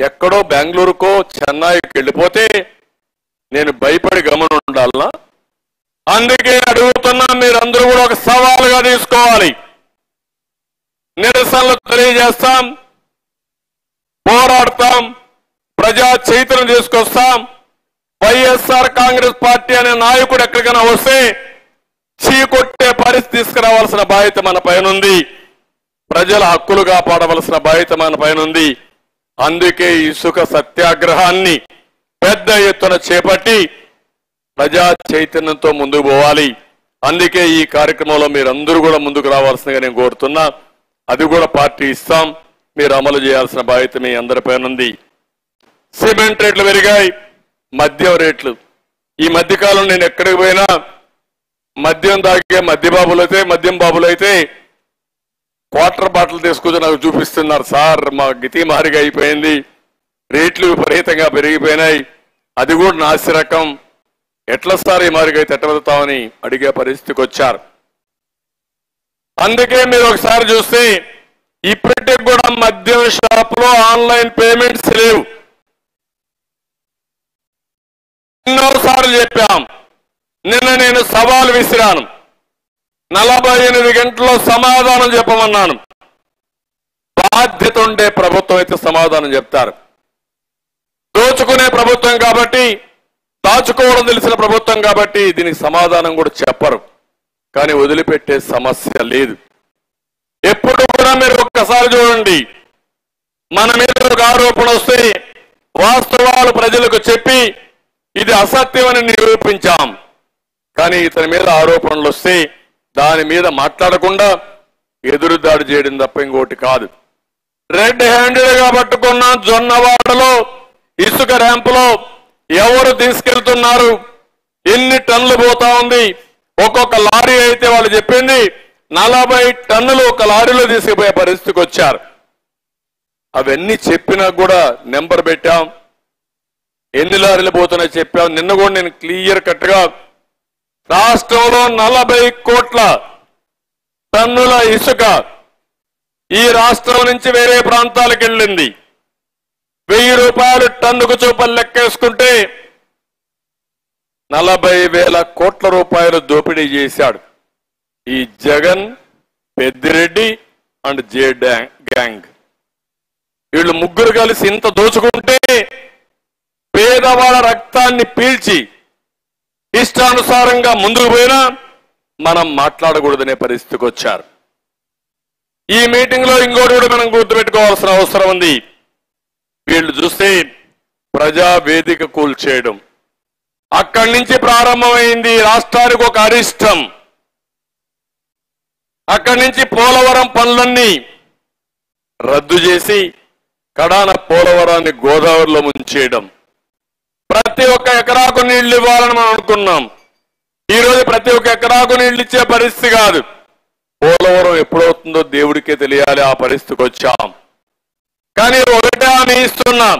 ఎక్కడో బెంగళూరుకో చెన్నైకి వెళ్ళిపోతే నేను భయపడి గమనం ఉండాలనా అందుకే అడుగుతున్నా మీరందరూ కూడా ఒక సవాలుగా తీసుకోవాలి. నిరసనలు తెలియజేస్తాం పోరాడతాం ప్రజా చైతన్యం తీసుకొస్తాం. వైఎస్ఆర్ కాంగ్రెస్ పార్టీ అనే నాయకుడు ఎక్కడికైనా వస్తే చీకొట్టే పరిస్థితి తీసుకురావాల్సిన బాధ్యత మన పైన ఉంది ప్రజల హక్కులు కాపాడవలసిన బాధ్యత మన పైన ఉంది అందుకే ఇసుక సత్యాగ్రహాన్ని పెద్ద ఎత్తున చేపట్టి ప్రజా చైతన్యంతో ముందుకు పోవాలి. అందుకే ఈ కార్యక్రమంలో మీరందరూ కూడా ముందుకు రావాల్సిందిగా నేను కోరుతున్నా. అది కూడా పార్టీ ఇస్తాం. మీరు అమలు చేయాల్సిన బాధ్యత మీ అందరిపైన ఉంది. సిమెంట్ రేట్లు పెరిగాయి. మద్యం రేట్లు. ఈ మధ్యకాలం నేను ఎక్కడికి పోయినా మద్యం తాగే మద్య బాబులైతే అయితే మద్యం బాబులు క్వార్టర్ బాటిల్ తీసుకొచ్చి నాకు చూపిస్తున్నారు సార్ మా గితి మారిగా అయిపోయింది. రేట్లు విపరీతంగా పెరిగిపోయినాయి. అది కూడా నాసి రకం. ఎట్లా సార్ ఈ మారిగా అయితే అడిగే పరిస్థితికి వచ్చారు. అందుకే మీరు ఒకసారి చూస్తే ఇప్పటికి కూడా మద్యం షాప్లో ఆన్లైన్ పేమెంట్స్ లేవు. ఎన్నోసార్లు చెప్పాం. నిన్న నేను సవాల్ విసిరాను. నలభై ఎనిమిది గంటల్లో సమాధానం చెప్పమన్నాను. బాధ్యత ఉండే ప్రభుత్వం అయితే సమాధానం చెప్తారు. దోచుకునే ప్రభుత్వం కాబట్టి దాచుకోవడం తెలిసిన ప్రభుత్వం కాబట్టి దీనికి సమాధానం కూడా చెప్పరు. కానీ వదిలిపెట్టే సమస్య లేదు. ఎప్పుడు కూడా మీరు ఒక్కసారి చూడండి. మన మీద ఒక ఆరోపణ వస్తే వాస్తవాలు ప్రజలకు చెప్పి ఇది అసత్యమని నిరూపించాం. కానీ ఇతని మీద ఆరోపణలు వస్తే దాని మీద మాట్లాడకుండా ఎదురుదాడి చేయడం తప్ప ఇంకోటి కాదు. రెడ్ హ్యాండెడ్గా పట్టుకున్న జొన్నవాడలో ఇసుక ర్యాంపులో ఎవరు తీసుకెళ్తున్నారు? ఎన్ని టన్నులు పోతా ఉంది? ఒక్కొక్క లారీ అయితే వాళ్ళు చెప్పింది నలభై టన్నులు ఒక లారీలో తీసుకుపోయే పరిస్థితికి వచ్చారు. అవన్నీ చెప్పినా కూడా నెంబర్ పెట్టాం. ఎన్ని లారీలు పోతున్నాయి చెప్పాం. నిన్న కూడా నేను క్లియర్ కట్గా రాష్ట్రంలో నలభై కోట్ల టన్నుల ఇసుక ఈ రాష్ట్రం నుంచి వేరే ప్రాంతాలకు వెళ్ళింది. వెయ్యి రూపాయలు టన్నుకు చూపలు లెక్కేసుకుంటే నలభై వేల కోట్ల రూపాయలు దోపిడీ చేశాడు. ఈ Jagan Peddireddy and J gang. వీళ్ళు ముగ్గురు కలిసి ఇంత దోచుకుంటే పేదవాళ్ళ రక్తాన్ని పీల్చి ఇష్టానుసారంగా ముందుకు పోయినా మనం మాట్లాడకూడదనే పరిస్థితికి వచ్చారు. ఈ మీటింగ్లో ఇంకోటి కూడా మనం గుర్తుపెట్టుకోవాల్సిన అవసరం ఉంది. వీళ్ళు చూస్తే ప్రజా వేదిక కూల్చేయడం అక్కడి నుంచి ప్రారంభమైంది రాష్ట్రానికి ఒక అరిష్టం. అక్కడి నుంచి పోలవరం పనులన్నీ రద్దు చేసి కడాన పోలవరాన్ని గోదావరిలో ముంచేయడం. ప్రతి ఒక్క ఎకరాకు నీళ్ళు ఇవ్వాలని మనం అనుకున్నాం. ఈ రోజు ప్రతి ఒక్క ఎకరాకు నీళ్ళు ఇచ్చే పరిస్థితి కాదు. పోలవరం ఎప్పుడవుతుందో దేవుడికే తెలియాలి ఆ పరిస్థితికి వచ్చాం. కానీ ఒకటే హామీ ఇస్తున్నాం.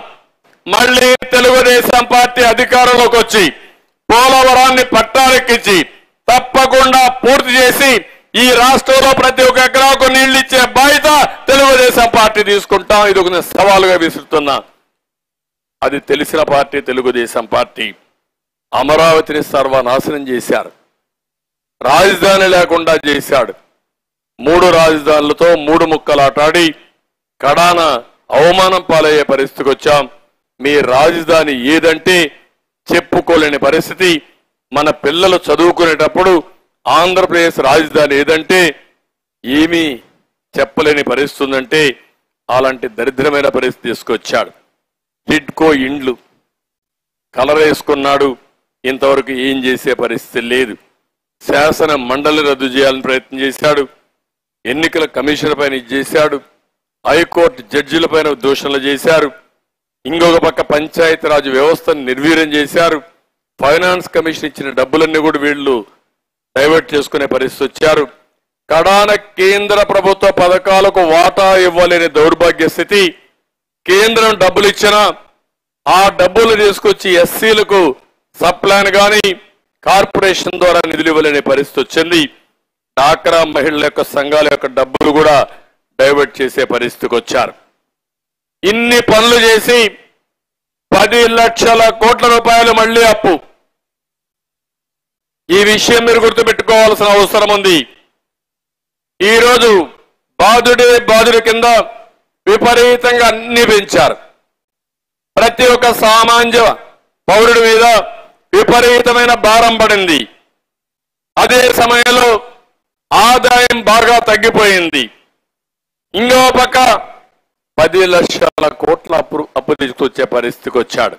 మళ్ళీ తెలుగుదేశం పార్టీ అధికారంలోకి వచ్చి పోలవరాన్ని పట్టాలెక్కించి తప్పకుండా పూర్తి చేసి ఈ రాష్ట్రంలో ప్రతి ఒక్క ఎకరాకు నీళ్ళు ఇచ్చే బాధ్యత తెలుగుదేశం పార్టీ తీసుకుంటాం. ఇది ఒక సవాలుగా విసురుతున్నాను అది తెలిసిన పార్టీ తెలుగుదేశం పార్టీ. అమరావతిని సర్వనాశనం చేశారు. రాజధాని లేకుండా చేశాడు. మూడు రాజధానులతో మూడు ముక్కలాటాడి కడాన అవమానం పాలయ్యే పరిస్థితికి వచ్చాం. మీ రాజధాని ఏదంటే చెప్పుకోలేని పరిస్థితి. మన పిల్లలు చదువుకునేటప్పుడు ఆంధ్రప్రదేశ్ రాజధాని ఏదంటే ఏమీ చెప్పలేని పరిస్థితి ఉందంటే అలాంటి దరిద్రమైన పరిస్థితి తీసుకొచ్చాడు. హిడ్కో ఇండ్లు కలర్ వేసుకున్నాడు ఇంతవరకు ఏం చేసే పరిస్థితి లేదు. శాసన మండలి రద్దు చేయాలని ప్రయత్నం చేశాడు. ఎన్నికల కమిషన్ పైన ఇది చేశాడు. హైకోర్టు జడ్జిల పైన దూషణలు చేశారు. ఇంకొక పక్క పంచాయతీరాజ్ వ్యవస్థను నిర్వీర్యం చేశారు. ఫైనాన్స్ కమిషన్ ఇచ్చిన డబ్బులన్నీ కూడా వీళ్ళు డైవర్ట్ చేసుకునే పరిస్థితి వచ్చారు. కడాన కేంద్ర ప్రభుత్వ పథకాలకు వాటా ఇవ్వలేని దౌర్భాగ్య స్థితి. కేంద్రం డబ్బులు ఇచ్చినా ఆ డబ్బులు తీసుకొచ్చి ఎస్సీలకు సప్లాన్ కానీ కార్పొరేషన్ ద్వారా నిధులు ఇవ్వలేని పరిస్థితి వచ్చింది. డాక్రా మహిళల యొక్క సంఘాల యొక్క డబ్బులు కూడా డైవర్ట్ చేసే పరిస్థితికి వచ్చారు. ఇన్ని పనులు చేసి పది లక్షల కోట్ల రూపాయలు మళ్ళీ అప్పు. ఈ విషయం మీరు గుర్తుపెట్టుకోవాల్సిన అవసరం ఉంది. ఈరోజు బాధుడే బాధుడి కింద విపరీతంగా అన్ని పెంచారు ప్రతి ఒక్క సామాన్య పౌరుడి మీద విపరీతమైన భారం పడింది. అదే సమయంలో ఆదాయం బాగా తగ్గిపోయింది. ఇంకో పక్క పది లక్షల కోట్ల అప్పు అప్పు తీసుకొచ్చే పరిస్థితికి వచ్చాడు.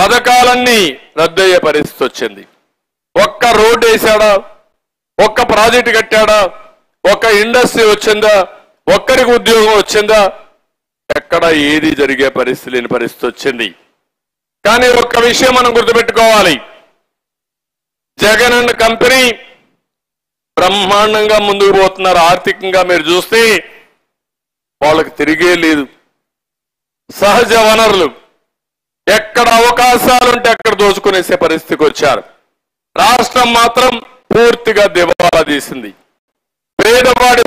పథకాలన్నీ రద్దయ్యే పరిస్థితి వచ్చింది. ఒక్క రోడ్డు వేసాడా? ఒక్క ప్రాజెక్టు కట్టాడా? ఒక్క ఇండస్ట్రీ వచ్చిందా? ఒక్కరికి ఉద్యోగం వచ్చిందా? ఎక్కడ ఏది జరిగే పరిస్థితి లేని పరిస్థితి వచ్చింది. కానీ ఒక్క విషయం మనం గుర్తుపెట్టుకోవాలి. జగన్ అన్న కంపెనీ బ్రహ్మాండంగా ముందుకు పోతున్నారు. ఆర్థికంగా మీరు చూస్తే వాళ్ళకి తిరిగే లేదు. సహజ వనరులు ఎక్కడ అవకాశాలుంటే అక్కడ దోచుకునేసే పరిస్థితికి వచ్చారు. రాష్ట్రం మాత్రం పూర్తిగా దివాలా తీసింది. పేదవాడి